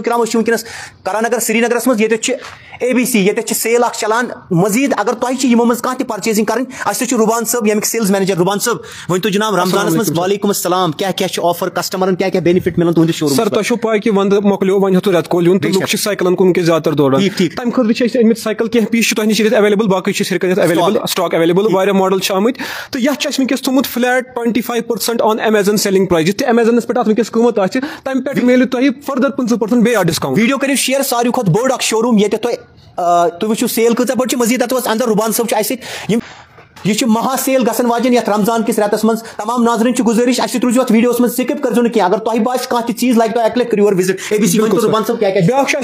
कराम वनस करान अगर श्रीनगर मज ए बी सी ये सेल चलान मजीद अगर तुम यमो मज कह पर्चेजिंग कर रुबान सब यमिक सेल्स मैनेजर रुबान सब वन तो जनाब रमज़ान मज वालेकुम अस्सलाम क्या क्या ऑफ़र कस्टमरन क्या क्या बेनिफिट मिलन तुंद शोरूम सर तुम पा कि वंद मोकलो वन हेतु रेत कोल यून तो लुक साइकिलन कुन के ज़्यादा दौड़ान तम खतर अमित साइकिल कह पीस तुह नश अवेलेबल बाकी अवेलेबल स्टॉक अवेलेबल वारिया मॉडल आमत तो यह वनकस थोमुत flat twenty five percent on Amazon selling price जित अमेजन पे वनकस कमत आम पे मिले तुम फर्दर पंच परसेंट बे डिस्काउंट वीडियो करो शेयर सारी खुद बोड़ शोरूम ये तुम वो सेल कत मजीद मजीद अंदर रुबान सब यह महा सेल गसन वाजन यथ रमज़ान किस रेतस मज तमाम नाजरन गुजारिश अस रोजो अथ वीडियोस मज स्किप कर क्या अगर तुम बास कह चीज़ लगे तो अकले करो और विज़िट तो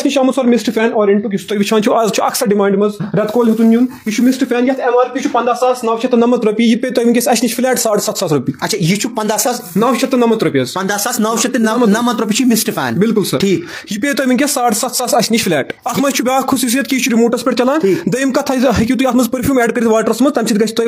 निश सर मिस्ट फ़ैन तुम वचान आज अक्सर डिमांड मज। रतकोल हेतुन यून यह मिस्ट फ़ैन यथ एमआरपी पंद्रह सास नौ शत नमत रुपये। यह पे तुम वनकस अस निश फ्लैट साढ़े सत सास रुपये। अच्छा यह पंद्रह सास नौ शत नमत रुपये पंद्रह सास नौ शत नमत रुपये। मिस्ट फ़ैन बिल्कुल सर ठीक। यह पे तुम वनकस साढ़े सत सास अस निश फ्लैट अत ब्याक खुसूसियत कि रिमोटस पे चलान। दम कथ हेकू तुम अत परफ्यूम एड कर वाटरस मज तम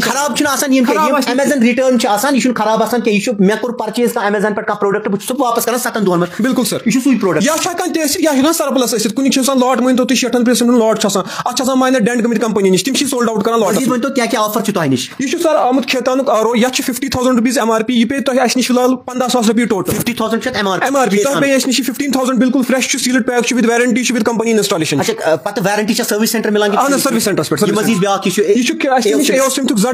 तुम निश फ्रेश अस निश सर दोनवे चीज़ अवेलेबल अस निश फ्रेश आर्टिकल तह अवेलेबल तो ओपन बॉक्स क्या अस निश हर कुछ तबक नफर हाई प्रोफ़ाइल तह गरीब गुरबात तह गरीब गुरबात ओपन बॉक्स मज बचान तिम कम रेटस मज मिलान तिम पी कम नीरान दोनवे प्रोडक्ट खराब अमेजन रिटर्न यह खराब कह मे कोर परचेज कह अमेजन पे प्रोडक्ट बह वापस कर सतन दोन में बिल्कुल सर यह सू प्रोडक्ट यह यह सरप्लस कुन लॉट मान तो शेठन परसेंट लॉट अत माइनर डेंट गमित कंपनी नश तम सोल्ड आउट कर लॉट वन तो क्या क्या ऑफ़र तुह नश यह सर आमुत खेतान आरो यह fifty thousand rupees M R P यह पे तुह अस नश फ़िलहाल पंद्रह सास रुपये total fifty thousand M R M R P तुह पे अस नश फिफ्टीन थाउज़ेंड बिल्कुल fresh sealed pack with warranty with company installation अच्छा पत वारंटी सर्विस सेंटर मिलान अहन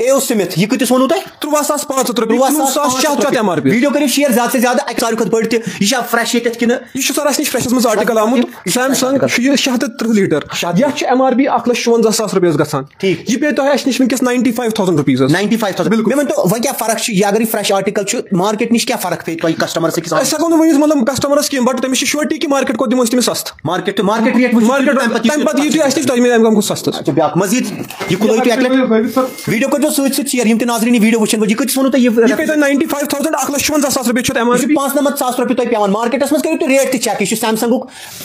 एओ स्मिथ यह कतिस वो तुम त्रुवह सास पाँच रुपये एम आर पी वीडियो करो शेयर ज़्यादा से ज़्यादा सारी खुद बड़ यह फ्रेश ये कि यह सर अस फ्रेशस मज आर्टिकल आमुत सैमसंग शह त्रिह लीटर यह एम आर पी अख लक्ष शुवंजा सास रुपये गसान यह पे तुह अस नश वनकस ninety five thousand rupees ninety five thousand बिल्कुल तो वह क्या फ़र्क यह अगर फ्रेश आर्टिकल मार्केट नश क्या फ़र्क पे तुम कस्टमर से अस हेको वन मतलब कस्टमरस कह बट तमिस श्योरिटी कि मार्केट को दिमो तमिस सस्त मार्केट मार्केट रेट मार्केट तम पत यह अस नश तुम सस्त मजीद यह वीडियो कर सत शेयर नाजरीन वीडियो वो यह कत वो तुम पे नाइन्टी फाइव थाउज़ेंड अख लक्ष शुवंजा सास रुपये एम आर पाँच नमत सास रुपये तुम पे मार्केटस मज करो रेट तक चेक यह सैमसंग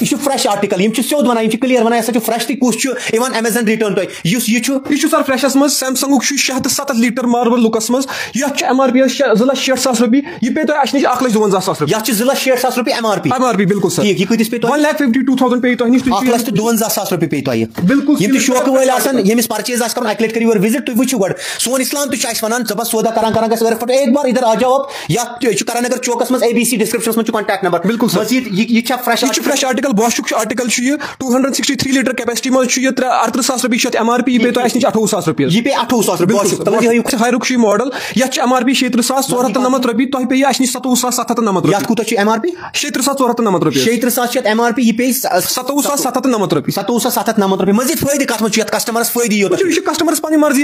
यह फ्रेश आर्टिकल यह सोद वन यह क्लियर वन यह फ्रेश तुस अमेजन रिटर्न तुम यह सर फ्रेशस मज सैमसंग शह तो सत्त लीटर मार्बल लुकस मज यह एम आर पी जो लक्ष शेठ सास रुपये यह पे तुम अस अख लक्ष दुवंजा सास रुपये। यह जो लक्ष शेठ सास रुपये M R P M R P बिल्कुल सर यह कतिस पे one lakh fifty two thousand पे तुम नश अख लक्ष दुवंजा सास रुपये पे तुम बिल्कुल यम शौक वल यमिस परचेज कर अकलट कर विज़िट तुम वो गो सोन इस्लाम तुम वन जबस सौदा करा करा गस फट एक बार इधर आ जाओ आप या करा नगर चौकस मज एबीसी डिस्क्रिप्शन में कांटेक्ट नंबर बिल्कुल मजीद ये फ्रेश ये फ्रेश आर्टिकल बॉश आर्टिकल ये 263 लीटर कैपेसिटी मज ये अड़तर सास रुपये एम आर पी पे तो नश अठवु सास रुपये। ये पे अठवु सास रुपये हायरुक मॉडल यह एम आर पी शेत्र सास ोर हथ नमत रुपये तुम पे अस नश सास सत्त हथ नमत रुपये। कूत एम आर पी शेत्र सास ोर हथ नमत रुपये। शेत्र सास एम आर पी ये पे सतवु सास सत्त हथ नमत रुपये। सतवु सास सत्त हथ नमत रुपये। मजीद फ़ायदे कत मज कस्टमरस फ़ायदे यह कस्टमरस पी मर्ज़ी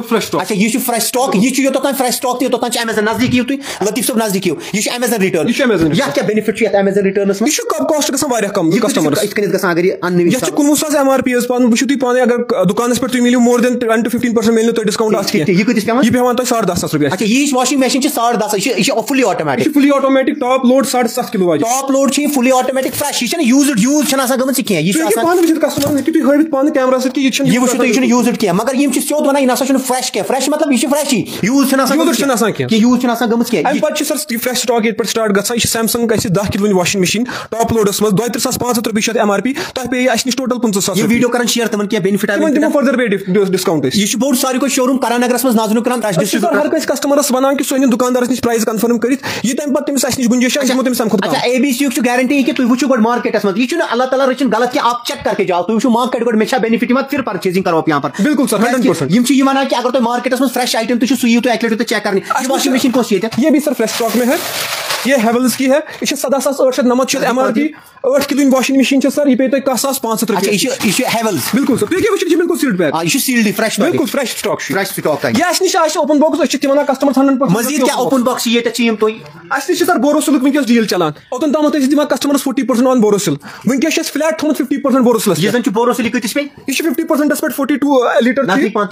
बराबर यह पे तो कुनवह सास रुपये एम आर पी पे तो साढ़ दह सास मजीद सवाल सोन रोजान तो कस्टमर तुम रोजान क्या यह सर्विस सेंटर वारंटी दिवान बिल्कुल सर बिल्कुल नाइनटी नाइन परसेंट डिनाई मा कर सर्विस अगर तुम डिनाई करें तथ सर्विस अगर तुम यह परचेज करो यमो चीज़ों मज कह अमेजन रिटर्न तुम करो कह यमो मज परचेजिंग अगर तुम सर्विस सेंटर कर डिनाई तुह निश मजीद वो तुम वाशिंग मशीन कत वैसे अमेजन रिटर्न सर अमेजन ये फ्रेश स्टॉक अच्छा यह फ्रेश स्टॉक यह योतन फ्रेश स्टॉक योतन अमेजन नज़दीक यू तुम लतीफ सब नज़दीक यू यह अमेजन रिटर्न यह क्या बेनिफिट अमेजन रिटर्न यह कॉस्ट गसान कम कस्टमर अगर यह कुनवह सास एम आर पी पान वो तुम पाने अगर दुकान पे मिलो more than ten to fifteen percent मिलो डिस्काउंट यह कतिस यह पेवान तुम साढ़ दह सास रुपये अच्छा यह वाशिंग मशीन साढ़ दह यह fully automatic fully automatic top load साढ़े kilo was top load fully automatic fresh यह यूज्ड यूज़ गमत कह यह पान वो कस्टमर तुम हवित पान कैमरा सह यह वो यह यूज्ड कह मगर यह स्योद वन यह ना फ्रेश कह फ्रेश मतलब यह फ्रेश यूज़ यूज़ गमत कह पे सर फ्रेश स्टॉक ये स्टार्ट ग सैमसंग दह किलो वाशिंग मशीन टॉप लोडस मज दो सास पाँच हथ रुपये एम आर पी तुम पे अस नश टोटल पंच सास वीडियो कर शेयर तम क्या बेनिफिट फर्दर पे डिस्काउंट यह बोर्ड सारे शोरूम करानगरस मज नाजन करान हर कस कस्टमरस वन कि सोन दुकानदार नश प्राइस कन्फर्म कर यह तम पे तमिस नश गुंजाइश तमिस तम अच्छा ए बी सी गारंटी कि तुम वो गो मार्केटस मज यह अल्लाह ताला रचन गलत कि आप चेक करके जाओ तुम वो मार्केट गो मे बेनिफिट मत फिर परचेजिंग करो यहाँ पर बिल्कुल सर हंड्रेड परसेंट यह वन कि अगर तुम मार्केटस मज फ्रेश आइटम तुम सू तो एक चेक करनी। वाशिंग मशीन कौन सी ये भी सर फ्रेश स्टॉक में है। ये हेवल्स की है। यह सदा सास शत नमत एम आर पी आठ किलो वाशिंग मशीन सर यह पे तुम कह सास पाँच हथ रुपये हेवल्स बिल्कुल सर तुम वो बिल्कुल सील्ड यह सील्ड फ्रेश बिल्कुल फ्रेश स्टॉक फ्रेश स्टॉक यह अस निश ओपन बॉक्स वन कस्टमर हंड्रेड मजीद क्या ओपन बॉक्स ये तुम अस निश सर बोरोसिल वनकस डील चलान। ओतन तम दिवान कस्टमरस फोर्टी परसेंट ऑन बोरोसिल वनकस फ्लैट थोमुत फिफ्टी परसेंट बोरोसिल यह बोरोसिल कतिस पे यह फिफ्टी परसेंट पे फोर्टी टू लीटर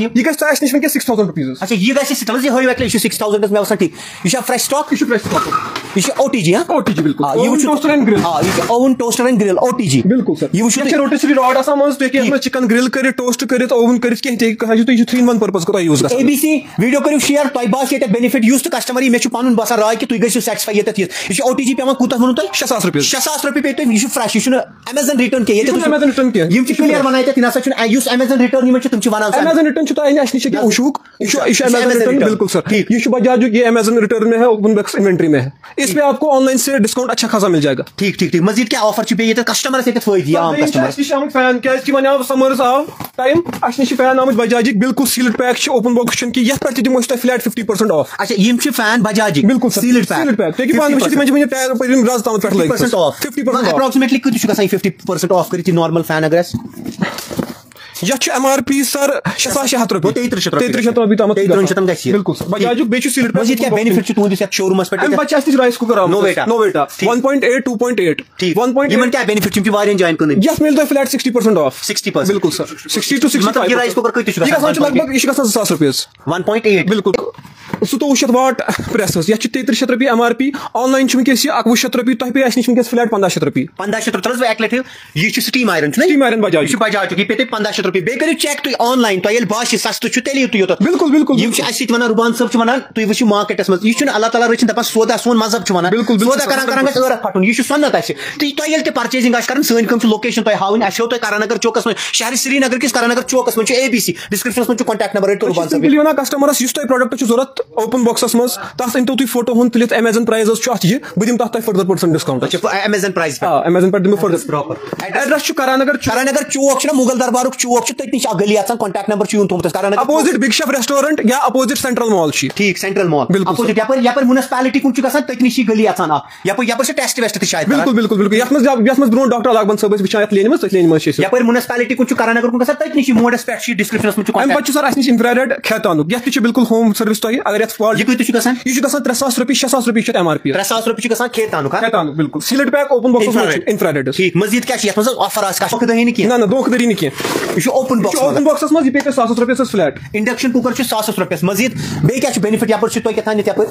यह गस अस निश वनकस सिक्स थाउज़ेंड रुपीज़ अच्छा यह गस सिक्स यह हवे यह सिक्स थाउज़ेंड मे ठीक। यह फ्रेश स्टॉक यह फ्रेश स्टॉक यह O T G O T G toaster and grill हाँ यह oven toaster and grill O T G बिल्कुल सर। यह वुछ रोटिसरी रॉड आसान मज तुम क्या चिकन ग्रिल कर टोस्ट कर ओवन कर कह तुम थ्री वन पर्पज को यूज़ ए बी वीडियो करू शेयर तुम बास ये बेनिफिट यूज़ तो कस्टमर मे पन बसान राय कि तुम गो सेटिस्फाई ये यह ओ टी जी पे कूत वो तुम शे सास रुपये शे पे तुम यह फ्रेश यह अमेजन रिटर्न कह अमेजन रिटर्न कह क्लियर वन यह अमेजन रिटर्न तुम वन अमेजन रिटर्न तुम अस निश उशूक रिटर्न बिल्कुल सर बजाज ये अमेजन रिटर्न में है ओपन बक्स इन्वेंट्री में है। इसमें आपको ऑनलाइन से डिस्काउंट अच्छा खासा मिल जाएगा। ठीक ठीक ठीक। मजीद क्या ऑफ़र पे ये कस्टमर से फ़ायदे आम कस्टमर फ़ैन क्या वन आव समर्स आव टाइम अस निश फ़ैन आम बजाज बिल्कुल सील्ड पैक ओपन बॉक्स कि। ये पे दिमो फ्लैट फिफ्टी परसेंट ऑफ़ अच्छा यम फ़ैन बजाज बिल्कुल सील्ड पैक सील्ड पैक तेकी पान वचित मन टायर पर राज ताम पे लग 50% ऑफ़ 50% अप्रोक्सीमेटली कत 50% ऑफ़ करित नॉर्मल फ़ैन अगर यह एम आर पी सर शे सात हथ रुपये तेतर शत तेतर शत रुपये तम शतम गि बिल्कुल बजाज बे सील्ड मजीद क्या बेनिफिट तुंदिस शोरूमस पे पे नश राइस कुकर नोवेटा नोवेटा 1.8 2.8 1.8 यमन क्या बेनिफिट तुम वारियन जाइन कन यह मिल फ्लैट 60% ऑफ़ 60% बिल्कुल सर 60 टू 65 मतलब ये राइस कुकर कत गसान लगभग यह गसान 7 रुपये 1.8 बिल्कुल सतोवह शत वाट प्रेस यह तेतर शत रुपये एम आर पी ऑनलाइन वनकस अकवह शत रुपये तुम पे नश वनकस फ्लैट पंद्रह शत रुपये पंद्रह शत रुपये एक लट यह steam iron steam iron Bajaj यह बजाज यह पे पंद्रह शत रुपये बे चेक तुम ऑनलाइन तुम बास सस्त तेल तुम योत बिल्कुल बिल्कुल वन रुबान सब बिल्कुल करानगर करानगर ओपन बॉक्सस मज तथ अन तुम फ़ोटो हूँ तुलित अमेजन प्राइस यह बह दिम तथ further percent discount Amazon price Amazon पे दिम further proper address Karan Nagar Karan Nagar चौक मुगल दरबार चौक तथी गली contact number Karan Nagar opposite big chef restaurant या अपोजिट सेंट्रल मॉल ठीक सेंट्रल मॉल बिल्कुल अपोजिट म्युनिसिपैलिटी कुन गसान तथी गली आसान टेस्ट वेस्ट बिल्कुल बिल्कुल बिल्कुल यथ मज यथ मज ब्रो डॉक्टर लागबन सब वचान यथ लेन मज तथ लेन मज यपर म्युनिसिपैलिटी कुन करानगर कुन गसान तथी मोडस पे डिस्क्रिप्शन में अम पे सर अस इंफ्रारेड खेतानुक यथ बिल्कुल होम सर्विस तुम अगर गैस फॉल्ट ये कति छु गसान ये छु गसान 3000 रुपए 6000 रुपए छ एमआरपी 3000 रुपए छु गसान खेतानु का खेतानु बिल्कुल sealed pack open box infrared ठीक मजीद क्या छी यत ऑफ़र आस का दही नहीं ना ना धोखदरी नहीं की ये छु ओपन बॉक्स ओपन बॉक्स मज ये पे 700 रुपए फ्लैट इंडक्शन कुकर छु 700 रुपए मजीद बे क्या छु बेनिफिट यपर छु तो क्या था यपर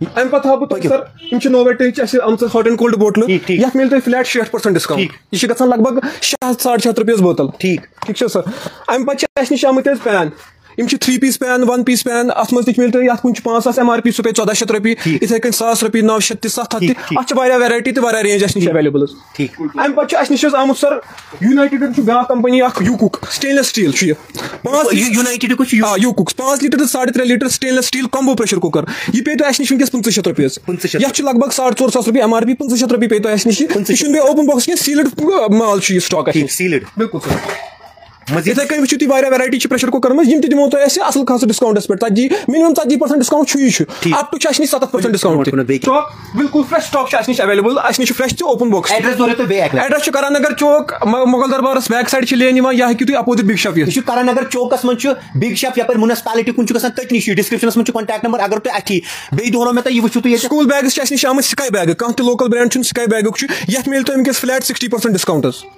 अम पे हाव बह सर यम नोवेट आम हॉट एंड कोल्ड बोतल। ये मिल तुम फ्लैट शीठ परसेंट डिस्काउंट यह ग लगभग शे साढ़ शे रुपये बोतल। ठीक। ठीक सर अम पे नश आम पैन यम three piece pan one piece pan अत मज मिल तुम कुन पाँच सास एम आर पी सह पे चौदह शत रुपये इथे कन सास रुपये नौ शत सत्त हथ अत वैरायटी तो रेंज अस नश अवेलेबल अम पे अस नश आमुत सर यूनाइटेड ब्या कंपनी यूकुक स्टेनलेस स्टील यूनाइटेड यूकुक पाँच लीटर साढ़े त्रे litre stainless steel combo pressure cooker यह पे तो अस नश वस पंच शत रुपये यह लगभग साढ़ चोर सास रुपये एम आर पी पंच शत रुपये पे तो नश यह ओपन बॉक्स क्या सील्ड माल स्टॉक सील्ड बिल्कुल सर। इथे कन वुचु तुम वैरायटी प्रेशर कुकर मज यम दिमो तो असल खास डिस्काउंटस पे ती मिनिमम ती परसेंट डिस्काउंट यह अप टू परसेंट डिस्काउंट बिल्कुल फ्रेश स्टॉक अवेलेबल अस नश फ्रेश तो ओपन बॉक्स एड्रेस दोरे तो बे एड्रेस करान नगर चौक मुगल दरबार बैक साइड लेन या हेकि तुम अपोजिट बिग शॉप यह करान नगर चौकस मज बिग शॉप यपर म्यूनसिपालिटी कुन गसान तथ नश डिस्क्रिप्शन मज कॉन्टैक्ट नंबर अगर तुम अथी बे दोनो मे यह वुचु स्कूल बैग्स नश आम स्काई बैग कह लोकल ब्रांड स्काई बैग ये मिल तुम वस फ्लैट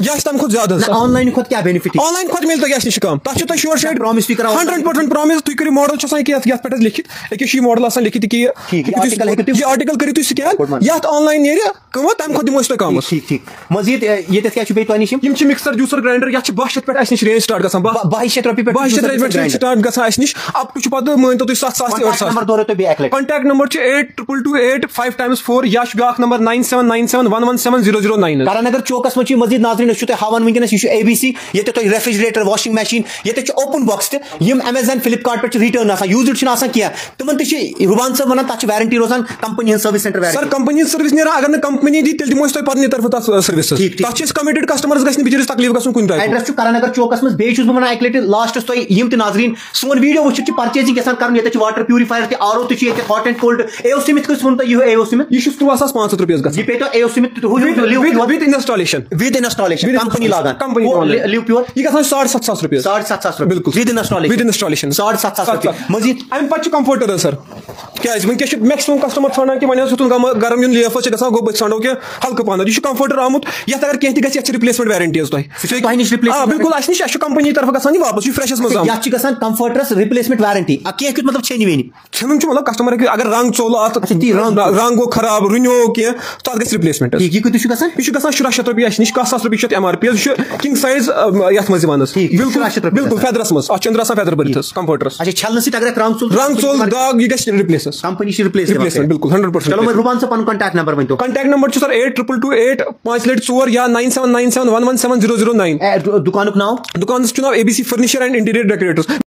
sixty percent discount ठीक सिक्सटी परसेंट बिल्कुल एम आर पी पे कत सिक्सटी परसेंट मज गसान अत मज गसान पंद्रह शत तह सास रुपये तह कह शेन हथन तह सर पाँच वैसे ऑनलाइन ना अगर तुम मॉडल करू चेक ऑनलाइन यह तम खुद ज़्यादा ऑनलाइन खुद क्या बेनिफिट ऑनलाइन खुद मिलता यह नश कम तथ तुम शोर शेड प्रॉमिस भी करा हंड्रेड परसेंट प्रॉमिस तुम करो मॉडल ये पे लिखित अकिस मॉडल आसान लिखित कि यह आर्टिकल करो तुम स्कैन यह ऑनलाइन नेर कम तम खुद दिमो कम ठीक ठीक मजीद ये क्या बे नश यम मिक्सर जूसर ग्राइंडर यह बह शत पे नश रेंज स्टार्ट गसान बह शत रुपये बह शत रुपये स्टार्ट गसान अस नश अप टू पे मान तो तुम सत सास ठ सास contact number eight triple two eight five times four या ब्या number nine seven nine seven one one seven zero zero nine Karannagar चौकस मज मजीद नाजरीन हावन वनस यह ए बी सी ये रेफ्रिजरेटर वाशिंग मशीन ये ओपन बॉक्स तम अमेजन फ्लिपकार्ट पे रिटर्न यूजड कह तुम रुबान सब वन तक वारंटी रोजान company service centre sir company service ना अगर कंपनी दी तेल दिमो पे तरफ़ तथ सर्विस तथ कमिटेड कस्टमर्स गि बिचरिस तकलीफ़ गन कुन एड्रेस करानगर चौकस मज बेस वन अक लट लास्टस तुम तो नाजरीन सोन वीडियो वो पर्चेजिंग कर ये वाटर प्यूरिफायर तो आर ओ तो हॉट एंड कोल्ड एओ सिमित कस वो यह एओ सिमित यह त्रुह सास पाँच हथ रुपये यह पे तो एओ सिमित विद साढ़ सत रुपये साढ़ सत सास बिल्कुल विद इंस्टॉलेशन विद इंस्टॉलेशन साढ़ सत सास रुपये मजीद अम सर क्या वनकस मैक्सिमम कस्टमर ठाना कि वो तुन गरम यून लेफ गा गो बो कि हल्क पहन यह कंफर्टर आमुत ये अगर कह ती रिप्लेसमेंट वारंटीज तुम बिल्कुल अस नश कंपनी तरफ़ गा वापस यह फ्रेशस मज। ग कंफर्टरस रिप्लेसमेंट वारंटी कह मतलब छेन वेन छन मतलब कस्टमर अगर रंग चोल अत रंग गो खराब रुनो कह तथ रिप्लेसमेंट यह कत यह ग शुरा शत रुपये नश कह सास रुपये M R P king size ये मज बिल्कुल बिल्कुल फेदरस अत अंदर फेदर बरित कंफर्टरस अच्छा छलने रंग चोल रंग चोल दाग यह रिप्लेस कंपनी रिप्लेस रिप्लेसर बिल्कुल हंड्रेड परसेंट चलो मैं रुबान से अपन contact number one contact number sir eight triple two eight पाँच लेट चोर या nine seven nine seven one one seven zero zero nine दुकान नाव दुकान नाव ABC furniture and interior decorators